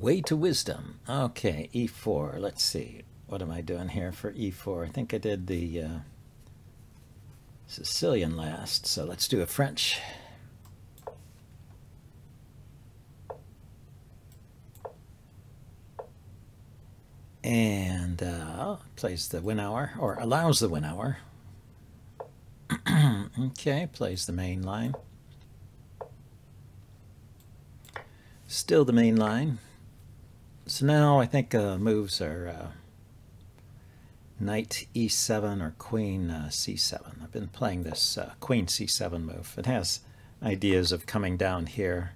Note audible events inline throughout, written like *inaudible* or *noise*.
Way to wisdom. Okay, e4. Let's see. What am I doing here for e4? I think I did the uh, Sicilian last, so let's do a French. And uh, plays the Winawer, or allows the Winawer. *clears throat* okay, plays the main line. Still the main line. So now I think uh, moves are uh, knight e7 or queen uh, c7. I've been playing this uh, queen c7 move. It has ideas of coming down here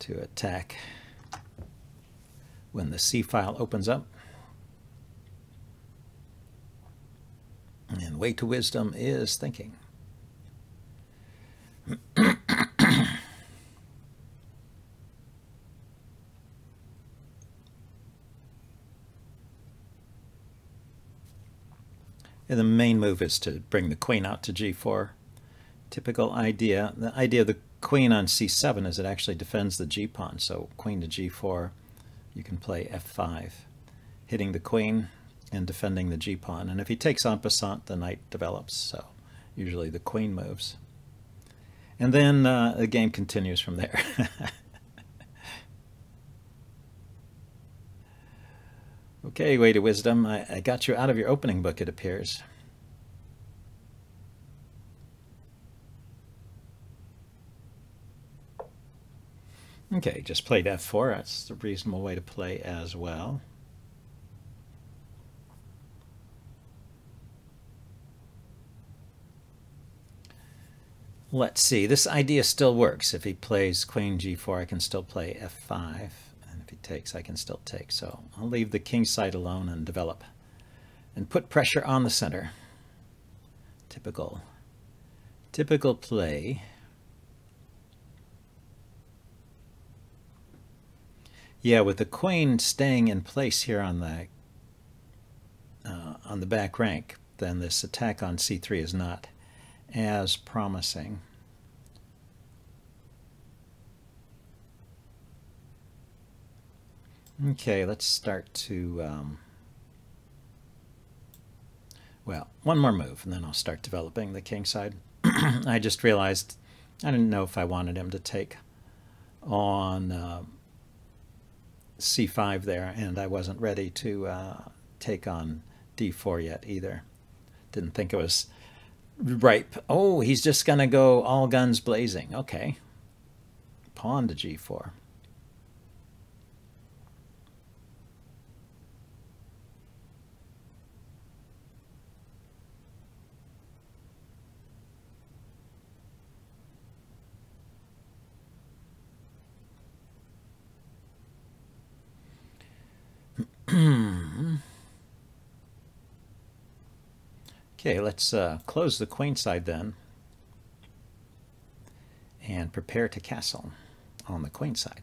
to attack when the c file opens up. And way to wisdom is thinking. *clears throat* And the main move is to bring the queen out to g4. Typical idea. The idea of the queen on c7 is it actually defends the g pawn. So queen to g4, you can play f5, hitting the queen and defending the g pawn. And if he takes en passant, the knight develops. So usually the queen moves. And then uh, the game continues from there. *laughs* Okay, way to wisdom. I, I got you out of your opening book, it appears. Okay, just played f4. That's a reasonable way to play as well. Let's see. This idea still works. If he plays queen g4, I can still play f5 if he takes, I can still take. So I'll leave the king side alone and develop and put pressure on the center. Typical, typical play. Yeah, with the queen staying in place here on the uh, on the back rank, then this attack on c3 is not as promising. Okay, let's start to, um, well, one more move, and then I'll start developing the king side. *clears throat* I just realized I didn't know if I wanted him to take on uh, c5 there, and I wasn't ready to uh, take on d4 yet either. Didn't think it was ripe. Oh, he's just going to go all guns blazing. Okay. Pawn to g4. *clears throat* okay, let's uh, close the queen side then and prepare to castle on the queen side.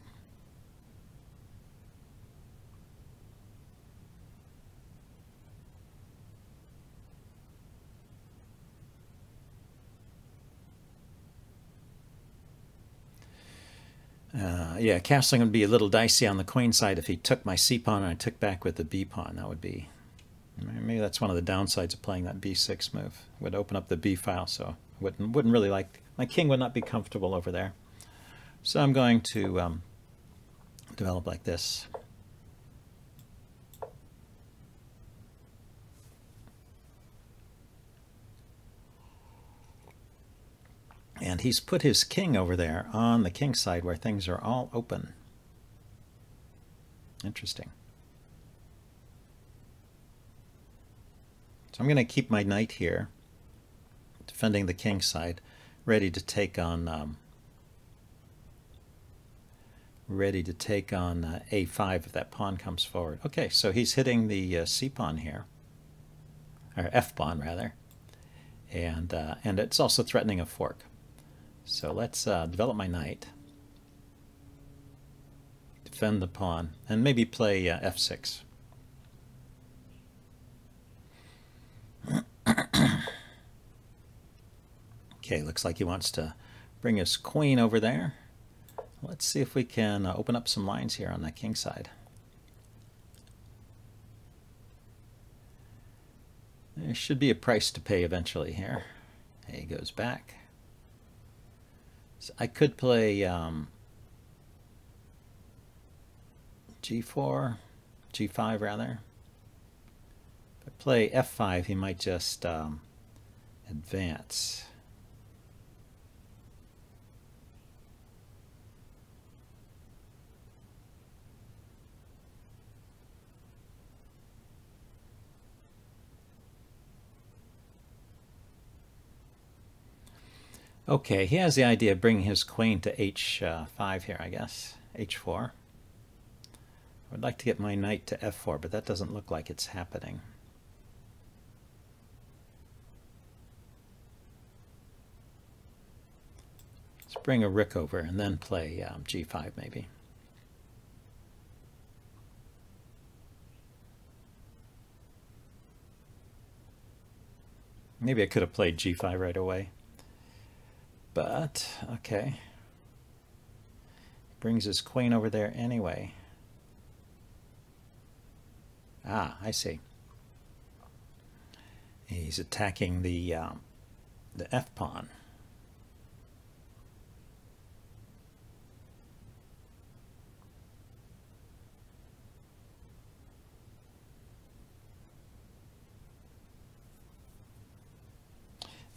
Uh, yeah, castling would be a little dicey on the queen side if he took my c pawn and I took back with the b pawn. That would be maybe that's one of the downsides of playing that b6 move. Would open up the b file, so wouldn't wouldn't really like my king would not be comfortable over there. So I'm going to um, develop like this. And he's put his king over there on the king side where things are all open. Interesting. So I'm going to keep my knight here, defending the king side, ready to take on um, ready to take on uh, a5 if that pawn comes forward. Okay, so he's hitting the uh, c pawn here, or f pawn rather, and uh, and it's also threatening a fork. So let's uh, develop my knight, defend the pawn, and maybe play uh, f6. *coughs* okay, looks like he wants to bring his queen over there. Let's see if we can uh, open up some lines here on the king side. There should be a price to pay eventually here. He goes back. So I could play um, g4, g5 rather. If I play f5, he might just um, advance. Okay, he has the idea of bringing his queen to h5 here, I guess. h4. I would like to get my knight to f4, but that doesn't look like it's happening. Let's bring a rook over and then play um, g5 maybe. Maybe I could have played g5 right away. But, okay. Brings his queen over there anyway. Ah, I see. He's attacking the um, the f pawn.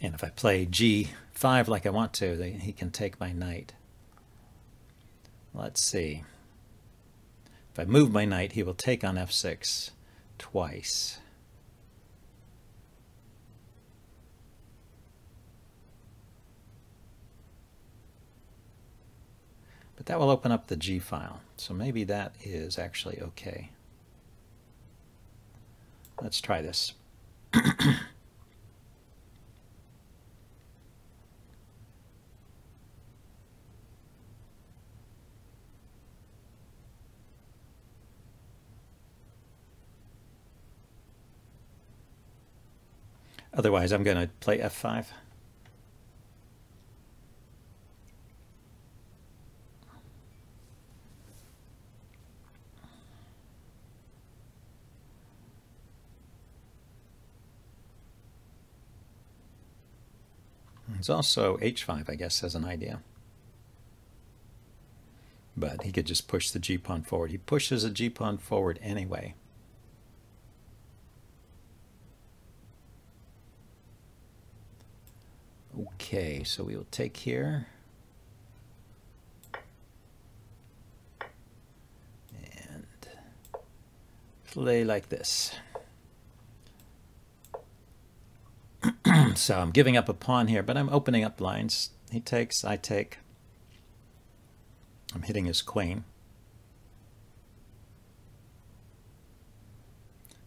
And if I play g5 like I want to, he can take my knight. Let's see. If I move my knight, he will take on f6 twice. But that will open up the G file. So maybe that is actually okay. Let's try this. *clears throat* Otherwise, I'm going to play f5. There's also h5, I guess, as an idea. But he could just push the g-pawn forward. He pushes a g-pawn forward anyway. Okay, so we will take here. And play like this. *clears throat* so I'm giving up a pawn here, but I'm opening up lines. He takes, I take. I'm hitting his queen.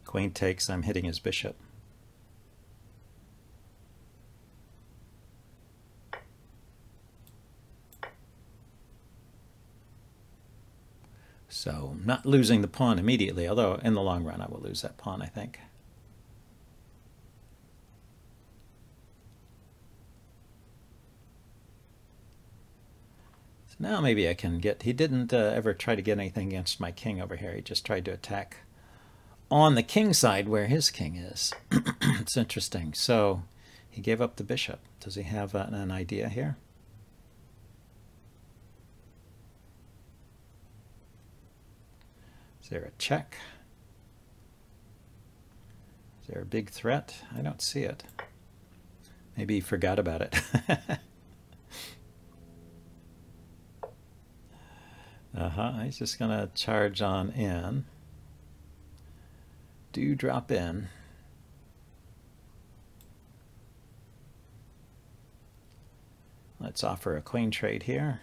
Queen takes, I'm hitting his bishop. So not losing the pawn immediately, although in the long run I will lose that pawn, I think. So now maybe I can get, he didn't uh, ever try to get anything against my king over here. He just tried to attack on the king side where his king is. *clears throat* it's interesting. So he gave up the bishop. Does he have uh, an idea here? Is there a check? Is there a big threat? I don't see it. Maybe he forgot about it. *laughs* uh-huh, he's just going to charge on in. Do drop in. Let's offer a queen trade here.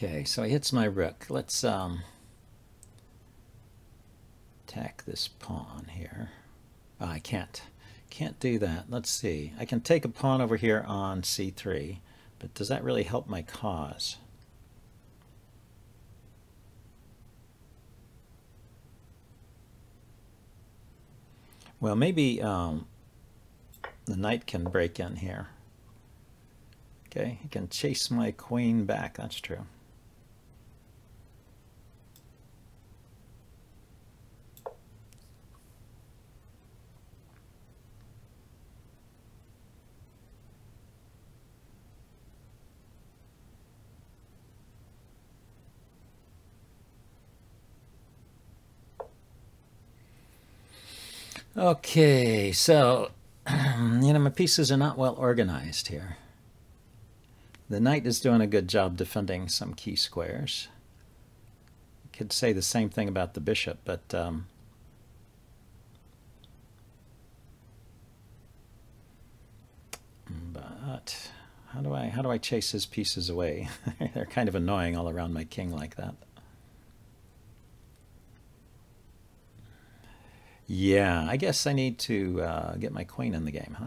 Okay, so he hits my rook. Let's um, attack this pawn here. Oh, I can't. Can't do that. Let's see. I can take a pawn over here on c3, but does that really help my cause? Well, maybe um, the knight can break in here. Okay, he can chase my queen back. That's true. Okay, so, *clears throat* you know, my pieces are not well organized here. The knight is doing a good job defending some key squares. You could say the same thing about the bishop, but um, but how do I how do I chase his pieces away? *laughs* They're kind of annoying all around my king like that. Yeah, I guess I need to uh, get my queen in the game, huh?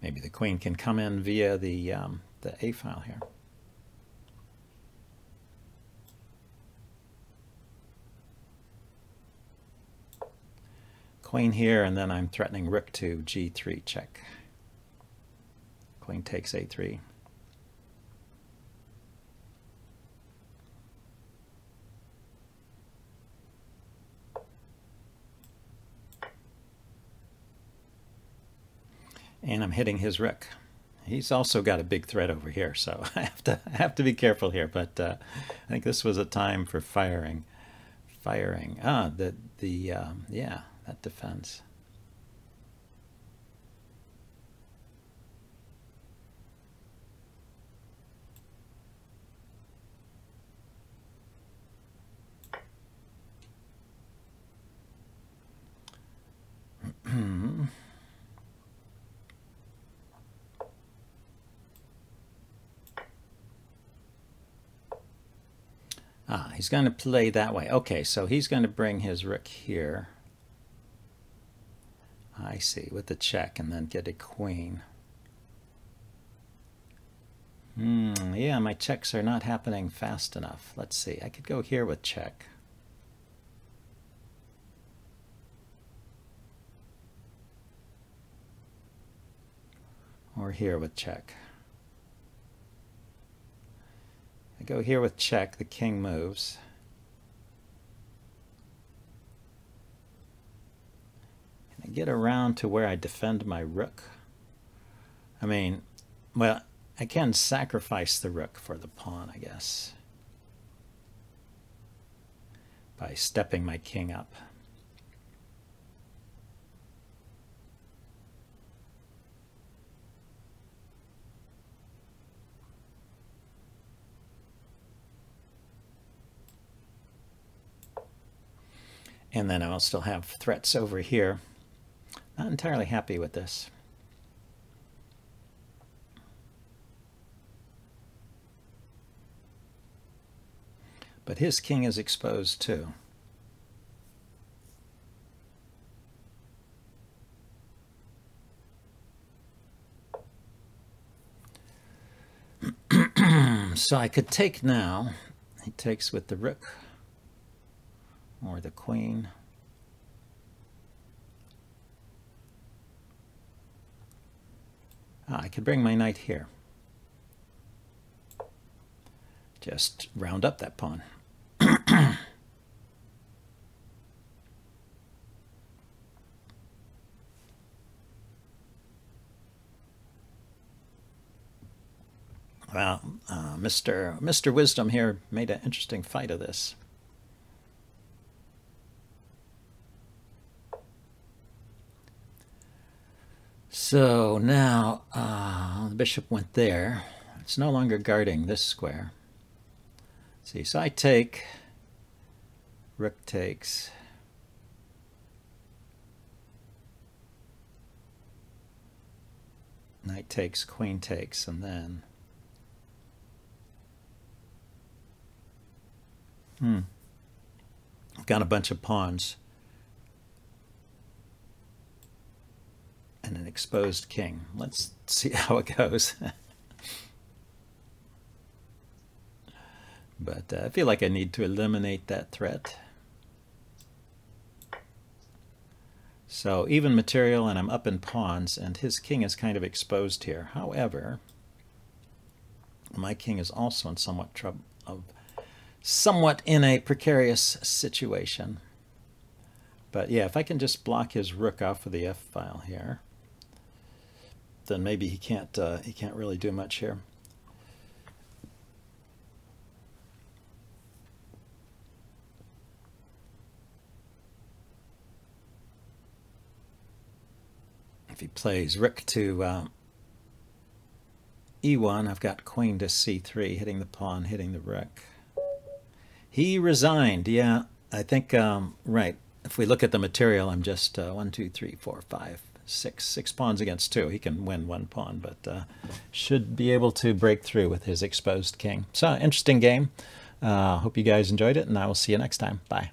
Maybe the queen can come in via the, um, the A file here. Queen here, and then I'm threatening rook to g3 check. Queen takes a3. And I'm hitting his rook. He's also got a big threat over here, so *laughs* I have to I have to be careful here. But uh, I think this was a time for firing, firing. Ah, the the um, yeah that defense. *clears throat* ah, he's going to play that way. Okay, so he's going to bring his rook here. I see, with the check and then get a queen. Hmm, yeah, my checks are not happening fast enough. Let's see, I could go here with check. Or here with check. I go here with check, the king moves. Get around to where I defend my rook? I mean, well, I can sacrifice the rook for the pawn, I guess, by stepping my king up. And then I'll still have threats over here. Not entirely happy with this. But his king is exposed too. *clears throat* so I could take now. He takes with the rook or the queen. Ah, I could bring my knight here. Just round up that pawn. *coughs* well, uh, Mr. Mr. Wisdom here made an interesting fight of this. So now uh, the bishop went there. it's no longer guarding this square. see, so I take, rook takes, knight takes, queen takes, and then hmm, I've got a bunch of pawns and an exposed king. Let's see *laughs* how it goes. but uh, I feel like I need to eliminate that threat. So even material and I'm up in pawns and his king is kind of exposed here. However, my king is also in somewhat trouble of somewhat in a precarious situation. But yeah, if I can just block his rook off of the F file here, then maybe he can't uh, he can't really do much here. if he plays rook to uh, e1, I've got queen to c3, hitting the pawn, hitting the rook. He resigned. Yeah, I think, um, right. If we look at the material, I'm just uh, one, two, three, four, five, six, six pawns against two. He can win one pawn, but uh, should be able to break through with his exposed king. So, interesting game. Uh, hope you guys enjoyed it, and I will see you next time. Bye.